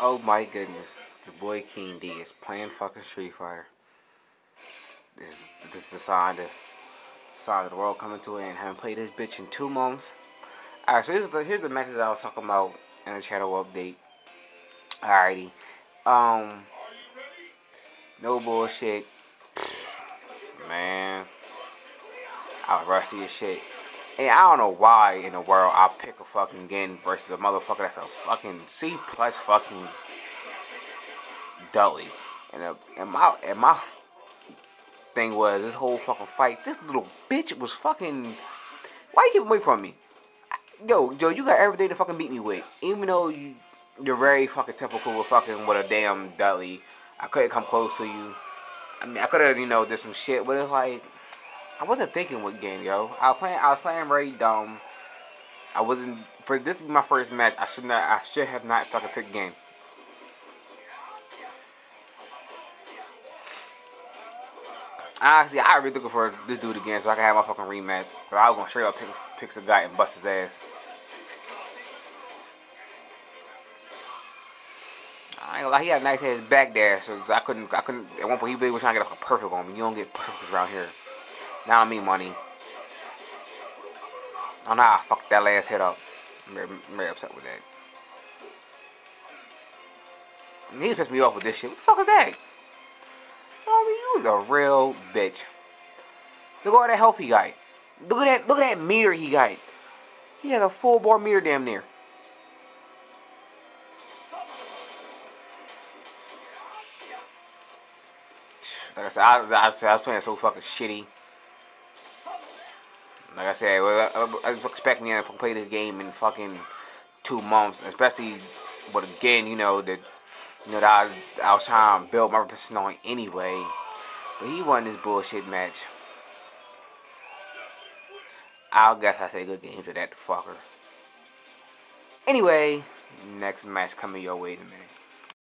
Oh my goodness. The boy King D is playing fucking Street Fighter. This, this is the sign of, sign of the world coming to an end. Haven't played this bitch in two months. Alright, so here's the, here's the matches I was talking about in the channel update. Alrighty. Um, no bullshit. Man. I was rusty as shit. And I don't know why in the world I pick a fucking Gen versus a motherfucker that's a fucking C plus fucking Dudley. And, uh, and my and my thing was this whole fucking fight. This little bitch was fucking. Why you keep away from me? Yo, yo, you got everything to fucking beat me with. Even though you, you're very fucking typical with fucking with a damn Dudley. I couldn't come close to you. I mean, I could have, you know, did some shit, but it's like I wasn't thinking what game, yo. I was playing. I was playing very dumb. I wasn't for this. Be my first match. I should not. I should have not fucking picked Gen. Honestly, I really looking for this dude again so I can have my fucking rematch. But I was gonna straight up pick, pick some guy and bust his ass. I ain't he had a nice ass back there, so I couldn't. I couldn't. At one point, he really was trying to get a perfect on me. You don't get perfect around here. Now I mean money. Oh nah, I fucked that last hit up. I'm very, very upset with that. And he pissed me off with this shit. What the fuck is that? I mean, you was a real bitch. Look at all that healthy guy. Look at that. Look at that meter he got. He has a full bore meter damn near. Like I said, I, I, I was playing so fucking shitty. Like I said, I, I was expecting to play this game in fucking two months, especially, but again, you know, that you know, that I, I was trying to build my person on anyway. But he won this bullshit match. I'll guess I say good game to that fucker. Anyway, next match coming your way in a minute.